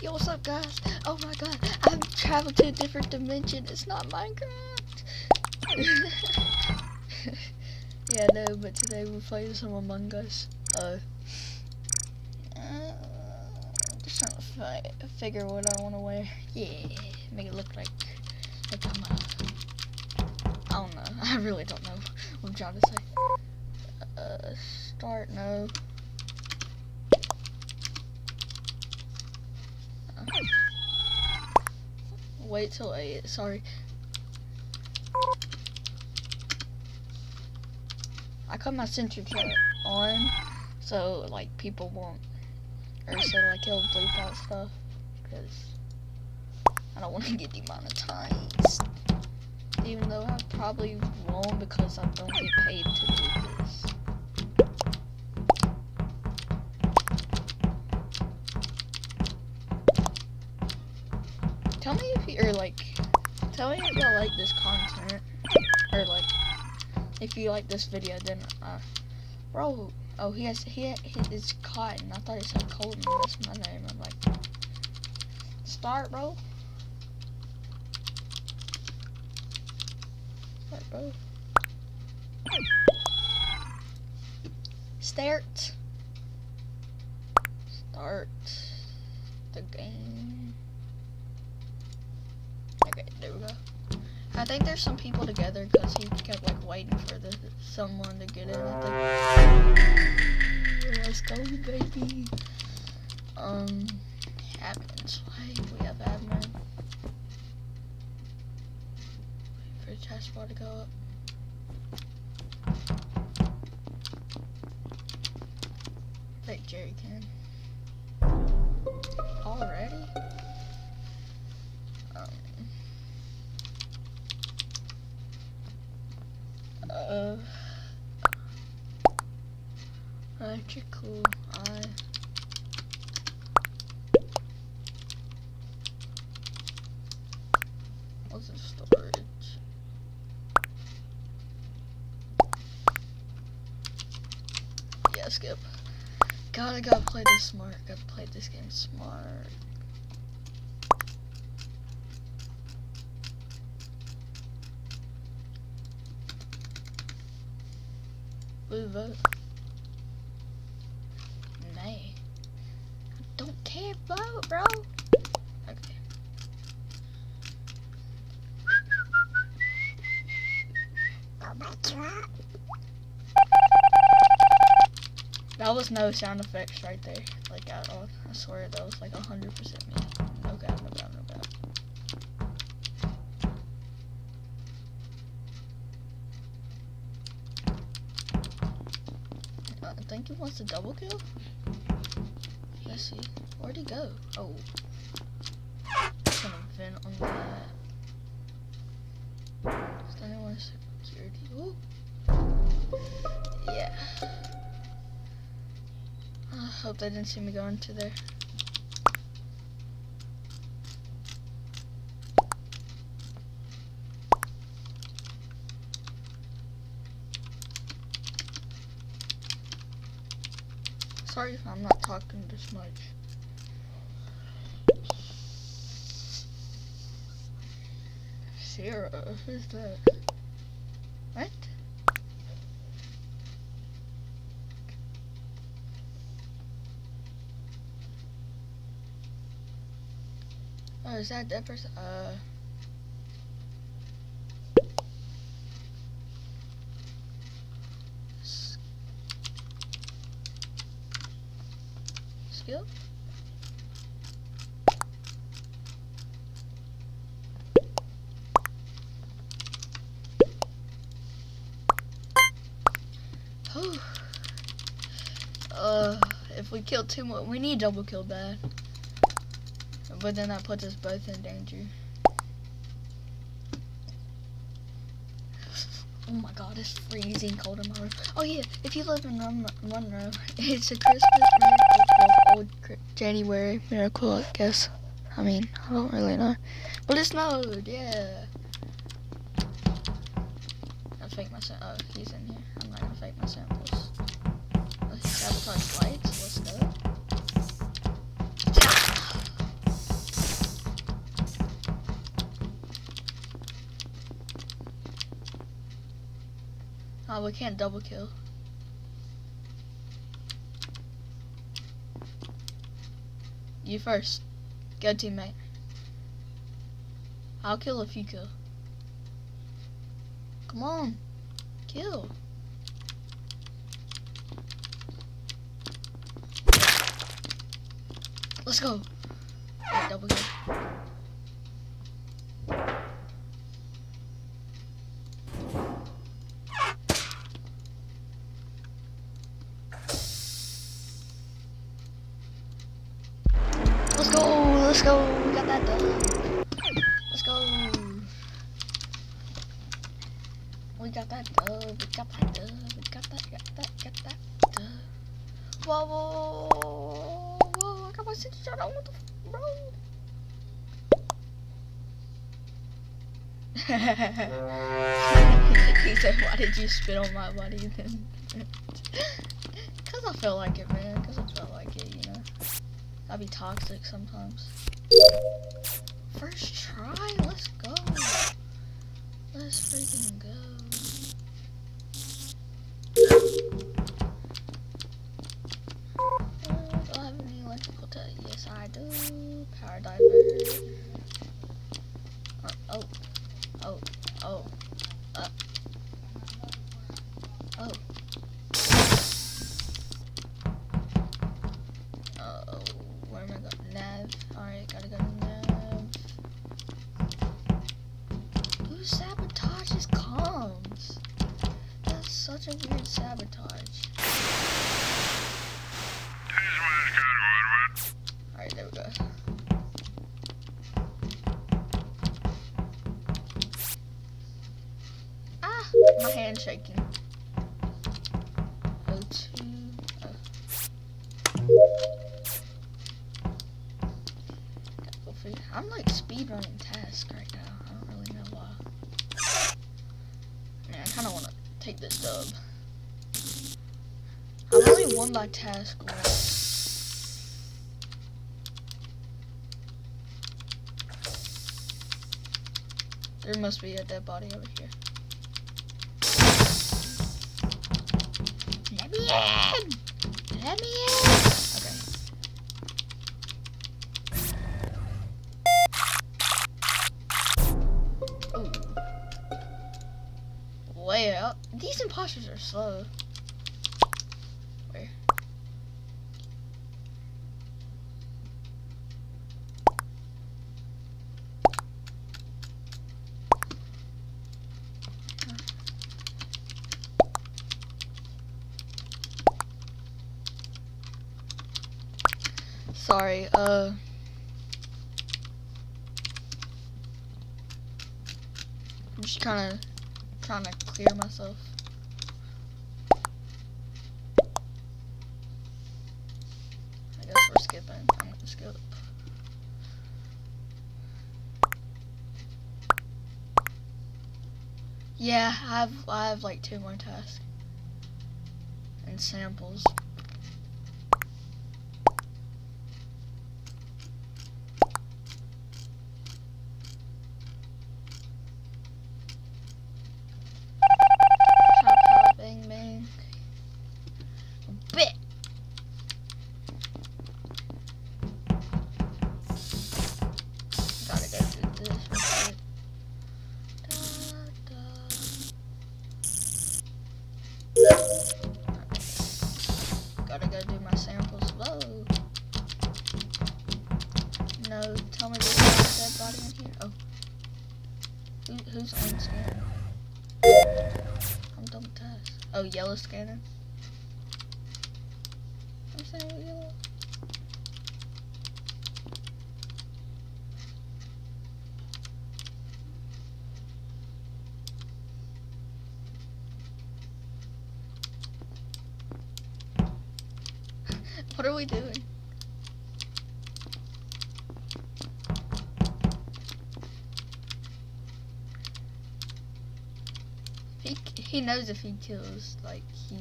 Yo, what's up, guys? Oh my god, I've traveled to a different dimension. It's not Minecraft. yeah, no, but today we're playing some Among Us. Uh, uh just trying to fi figure what I want to wear. Yeah, make it look like, like I'm, a... I don't know. I really don't know what I'm trying to say. Uh, start, no. Wait till 8, sorry. I cut my sentry on, so, like, people won't, or so, like, he'll bleep out stuff, because I don't want to get demonetized. Even though I probably won't, because I don't get paid to do this. Or like, tell me if y'all like this content, or like, if you like this video, then, uh, bro, oh, he has, he, he is Cotton, I thought he said Colton, that's my name, I'm like, start, bro. Start, bro. Start. Start the game. Okay, there we go. I think there's some people together because he kept like waiting for the someone to get in. Let's go, baby. Um, admins. Why we have admin? Wait for the taskbar to go up. Like Jerry can. Already? Um. Uh. Electrical eye. What's in storage? Yeah, skip. God, I gotta play this smart. Gotta play this game smart. Blue vote. Nay. I don't care vote, bro. Okay. That was no sound effects right there, like at all. I swear that was like a hundred percent me. No bad, no bad, no bad. I think he wants a double kill. Let's see. Where'd he go? Oh. It's gonna vent on that. Hope they didn't see me go into there. Sorry if I'm not talking this much. Sarah, who's that? What? Oh, is that that person? Uh. Skill? Uh, if we kill two more, we need double kill bad. But then that puts us both in danger. Oh my god, it's freezing cold in my room. Oh yeah, if you live in Monroe, it's a Christmas miracle old January miracle, I guess. I mean, I don't really know. But it snowed, yeah. I'll fake my Oh, he's in here. I'm not gonna fake my samples. Oh, Let's sabotage lights. Oh, we can't double kill. You first. Go teammate. I'll kill if you kill. Come on. Kill. Let's go. Right, double kill. Whoa, whoa, whoa, I got my six shot what the f- bro? he said, why did you spit on my body then? Cause I feel like it, man, cause I felt like it, you know? I'd be toxic sometimes. First try, let's go. Let's freaking go. Oh. Uh, where am I going? Nav. Alright, gotta go Nav. Who sabotages comms? That's such a weird sabotage. Take this dub. I'm only one by task. There must be a dead body over here. Let me in! Let me in! Slow. Where? Sorry, uh. I'm just kind of trying to clear myself. I guess we're skipping. I'm gonna skip. Yeah, I have I have like two more tasks and samples. I'm saying yellow. what are we doing? He knows if he kills, like, he...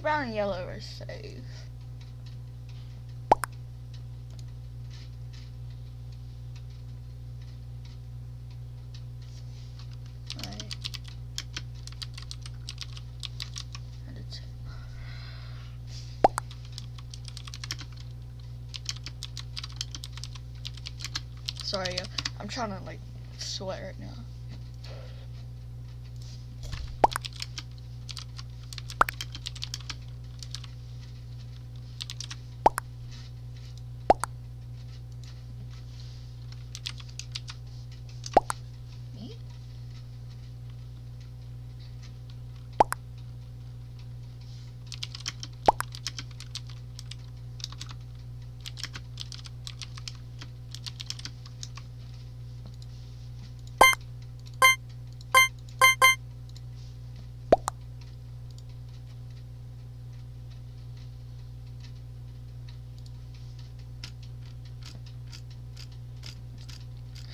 Brown, and yellow are safe. Sorry, I'm trying to like sweat right now. Me?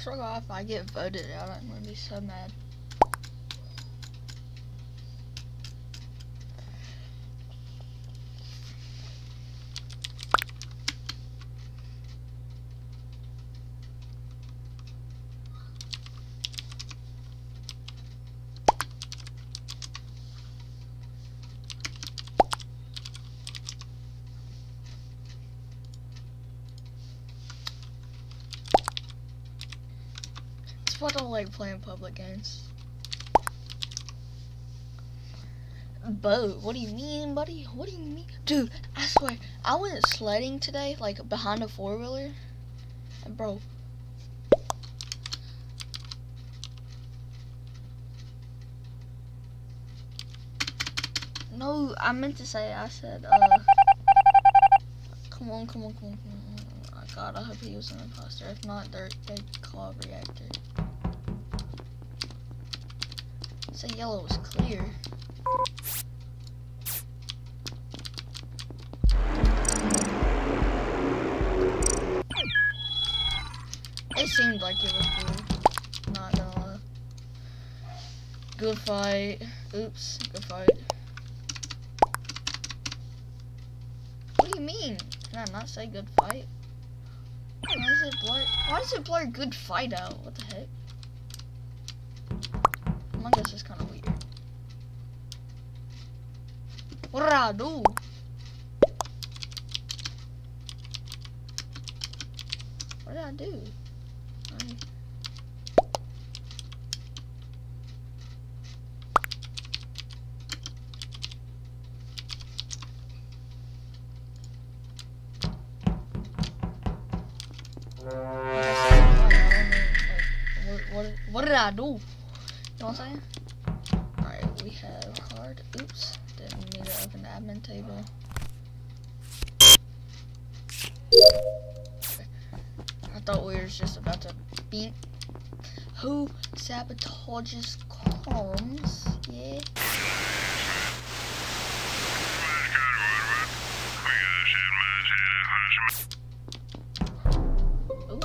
If I get voted out, I'm gonna be so mad. That's why I don't like playing public games. Bo, what do you mean, buddy? What do you mean? Dude, I swear, I went sledding today, like behind a four wheeler. And bro. No, I meant to say, I said, uh. Come on, come on, come on, come on. God, I hope he was an imposter. If not, they're, they call a reactor. Say yellow was clear. It seemed like it was blue. Not gonna lie. Good fight. Oops, good fight. What do you mean? Can I not say good fight? Why does it blur? Why does it blur good fight out? What the heck? Us is kind of weird. What did I do? What did I do? I- what, what, what did I do? You know what I'm saying? We have hard. Oops. Didn't need to open the admin table. I thought we were just about to beat. Who sabotages comms? Yeah. Ooh.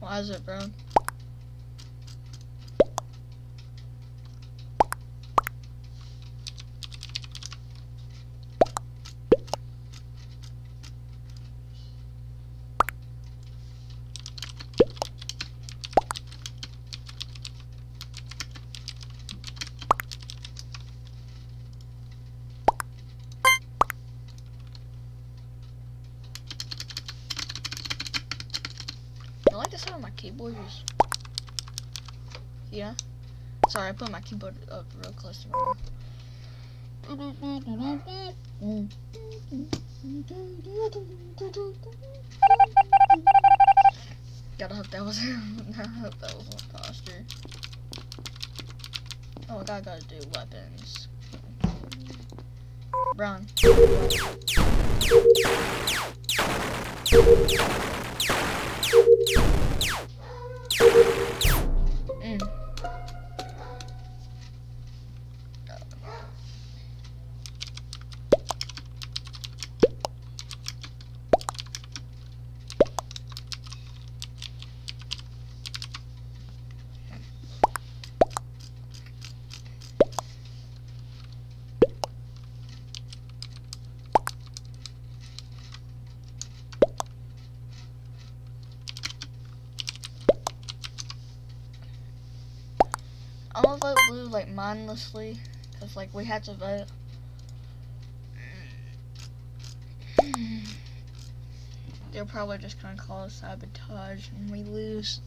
Why is it brown? I like the sound of my keyboard. Just... Yeah. Sorry, I put my keyboard up real close to my Gotta hope that was I hope that was posture. Oh, I gotta, do weapons. Brown. I'm gonna vote blue like mindlessly, cause like we had to vote. They're probably just gonna call us sabotage and we lose.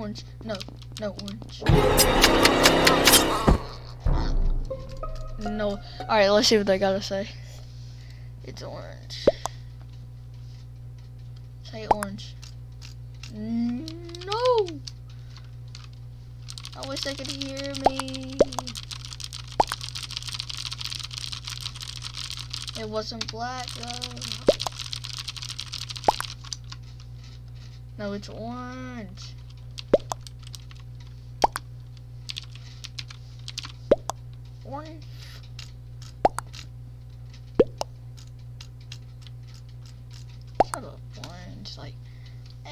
Orange. No. No, orange. No. Alright, let's see what they gotta say. It's orange. Say orange. No! I wish they could hear me. It wasn't black though. No, it's orange. Orange. Shut up, orange. Like. Eh.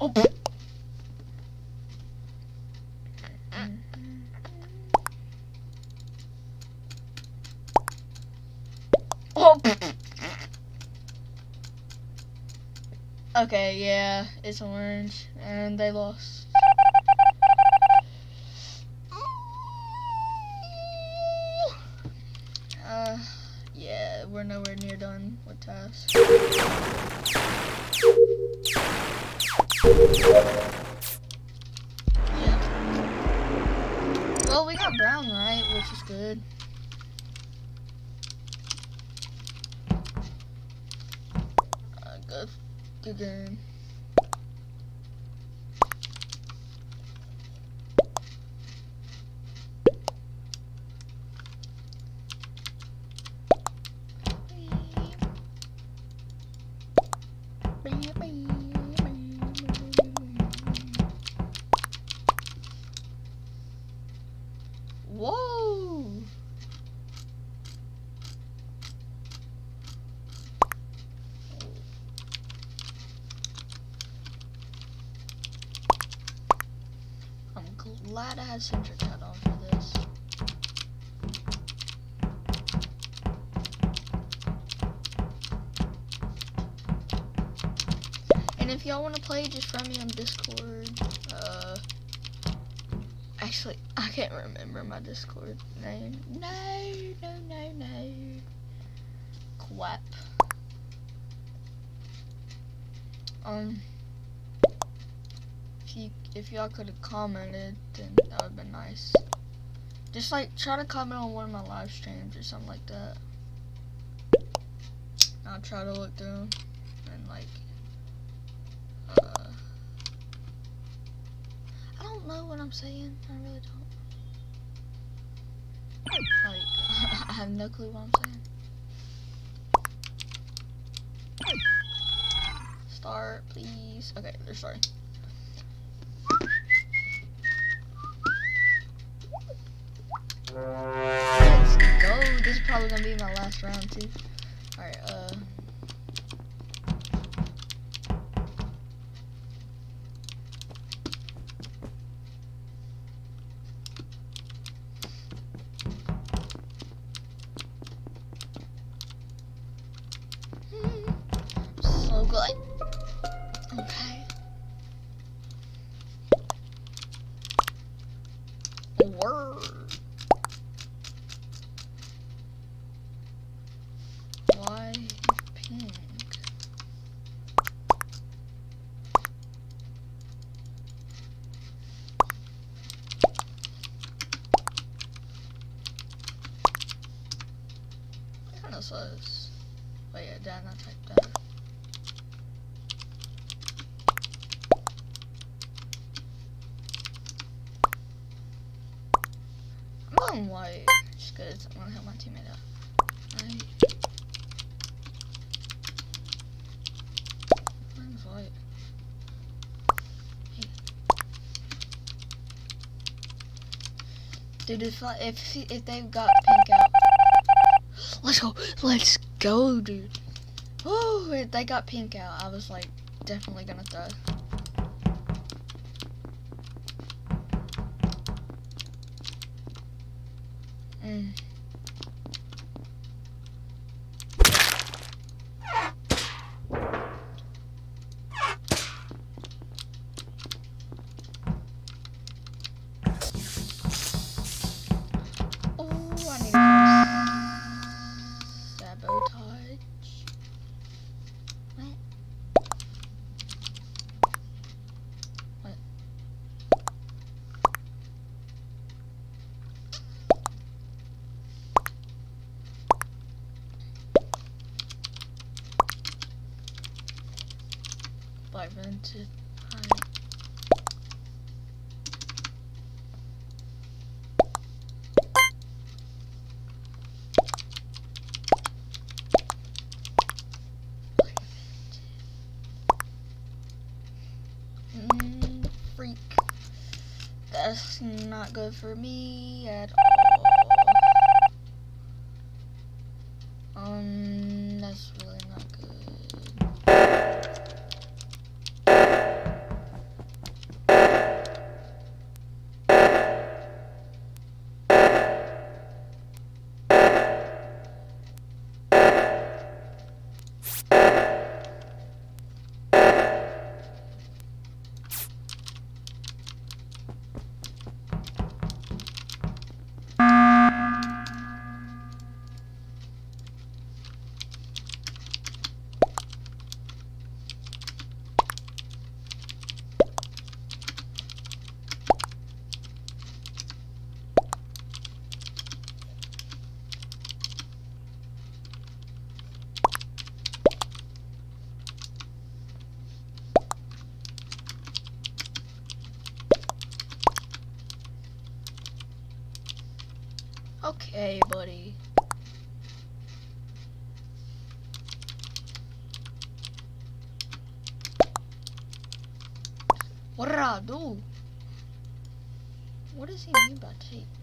Oh. Mm-hmm. Oh. Okay, yeah, it's orange, and they lost. Uh, yeah, we're nowhere near done with tasks. Glad I had cut on for this. And if y'all want to play, just friend me on Discord. Uh, actually, I can't remember my Discord name. No, no, no, no. Quap. Um, if y'all could have commented, then that would have been nice. Just like try to comment on one of my live streams or something like that. I'll try to look through 'em and like. Uh, I don't know what I'm saying. I really don't. Like, I have no clue what I'm saying. Start, please. Okay, they're starting. Let's go. This is probably gonna be my last round too. Alright, uh. So good. Okay. Word. Why pink? Kind of says. Wait, yeah, dad, not type that. I'm going white. Just because I want to help my teammate out. Right. Mine's white. Hey. Dude, if, if, if they've got pink out. Let's go. Let's go, dude. Oh, they got pink out, I was like, definitely gonna throw. Not good for me at all. Um,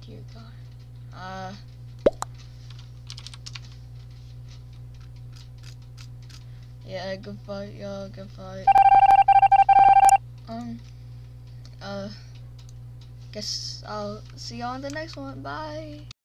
dear God? Uh. Yeah, good fight, y'all. Good fight. Um. Uh. Guess I'll see y'all on the next one. Bye.